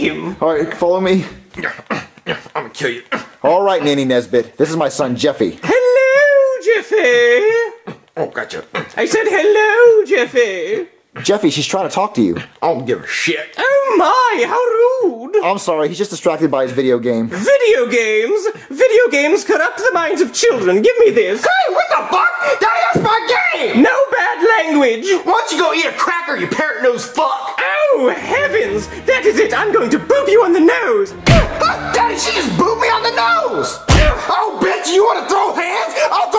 him. All right, follow me. I'm gonna kill you. All right, Nanny Nesbit. This is my son Jeffy. Hello, Jeffy. Oh, gotcha. I said hello, Jeffy. Jeffy, she's trying to talk to you. I don't give a shit. Oh my, how rude. I'm sorry, he's just distracted by his video game. Video games? Video games corrupt the minds of children. Give me this. Hey, what the fuck? That's my game! No bad language. Why don't you go eat a cracker, you parrot nose fuck? Oh, heavens. That is it. I'm going to boop you on the nose. Daddy, she just booped me on the nose! Oh, bitch, you wanna throw hands? I'll